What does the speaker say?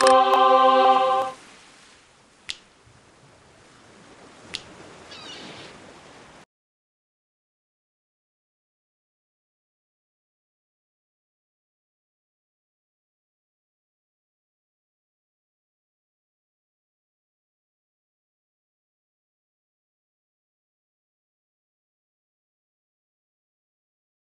Oh!